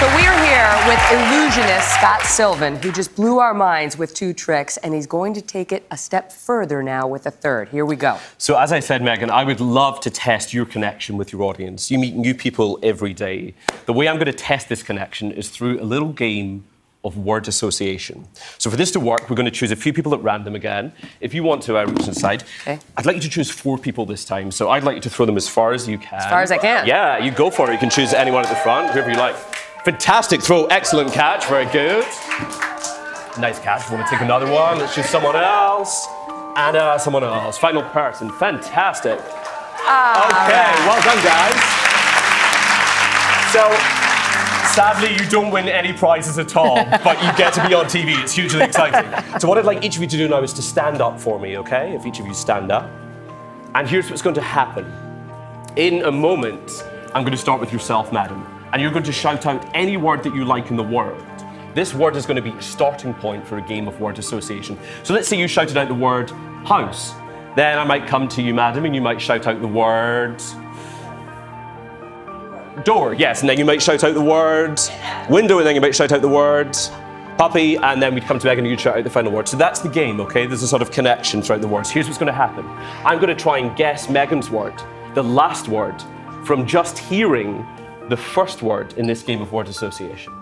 So we're here with illusionist Scott Silven, who just blew our minds with two tricks, and he's going to take it a step further now with a third. Here we go. So, as I said, Megyn, I would love to test your connection with your audience. You meet new people every day. The way I'm going to test this connection is through a little game of word association. So for this to work, we're going to choose a few people at random again. If you want to, I reach inside. Okay. I'd like you to choose four people this time. So I'd like you to throw them as far as you can. As far as I can. Yeah, you go for it. You can choose anyone at the front, whoever you like. Fantastic throw, excellent catch, very good. Nice catch. Want to take another one? Let's choose someone else. And uh, someone else. Final person. Fantastic. Ah. Okay, well done, guys. So Sadly, you don't win any prizes at all, but you get to be on TV. It's hugely exciting. So what I'd like each of you to do now is to stand up for me, okay? If each of you stand up. And here's what's going to happen. In a moment, I'm going to start with yourself, madam. And you're going to shout out any word that you like in the world. This word is going to be a starting point for a game of word association. So let's say you shouted out the word house. Then I might come to you, madam, and you might shout out the word Door, yes, and then you might shout out the word. Window, and then you might shout out the word. Puppy, and then we'd come to Megyn and you'd shout out the final word. So that's the game, okay? There's a sort of connection throughout the words. Here's what's going to happen I'm going to try and guess Megyn's word, the last word, from just hearing the first word in this game of word association.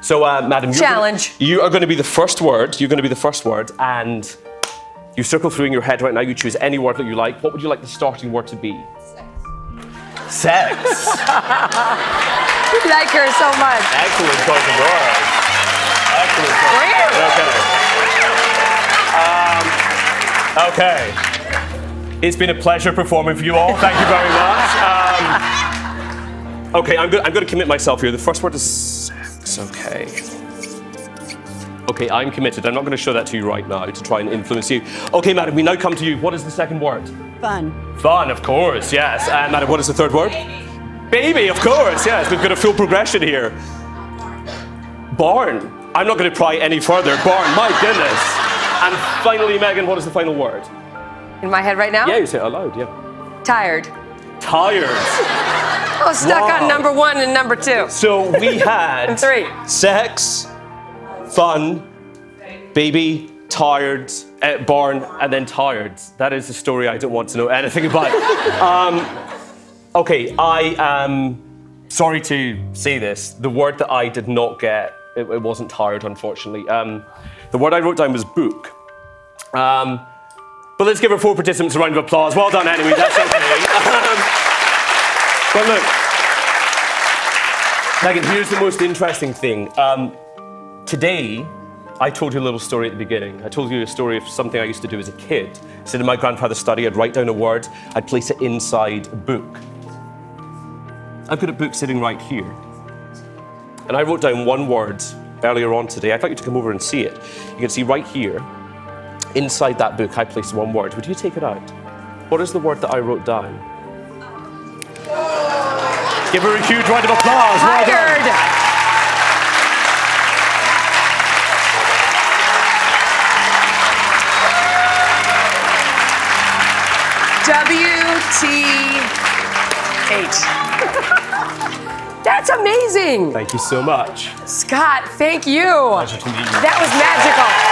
So, uh, madam, you're challenge. Gonna, you are going to be the first word. You're going to be the first word, and you circle through in your head right now. You choose any word that you like. What would you like the starting word to be? Sex. Sex. We like her so much. Excellent choice of words. Excellent choice. Okay. Um, okay. It's been a pleasure performing for you all. Thank you very much. Um, okay, I'm good. I'm going to commit myself here. The first word is sex. Okay. Okay, I'm committed. I'm not going to show that to you right now to try and influence you. Okay, madam, we now come to you. What is the second word? Fun. Fun, of course, yes. And madam, what is the third word? Baby. Baby, of course, yes. We've got a full progression here. Barn. I'm not going to pry any further. Barn, my goodness. And finally, Megyn, what is the final word? In my head right now? Yeah, you say it aloud, yeah. Tired. Tired. I was stuck wow. on number one and number two. So we had three. sex, fun, baby, tired, uh, born, and then tired. That is a story I don't want to know anything about. um, okay, I am sorry to say this. The word that I did not get, it, it wasn't tired, unfortunately. Um, the word I wrote down was book. Um, but let's give our four participants a round of applause. Well done, anyway. That's okay. um, but look, Megyn, here's the most interesting thing. Um, today, I told you a little story at the beginning. I told you a story of something I used to do as a kid. Sit in my grandfather's study, I'd write down a word, I'd place it inside a book. I've got a book sitting right here. And I wrote down one word earlier on today. I'd like you to come over and see it. You can see right here, inside that book, I placed one word. Would you take it out? What is the word that I wrote down? Give her a huge round of applause. Hired. WTH. That's amazing. Thank you so much. Scott, thank you. Pleasure to meet you. That was magical.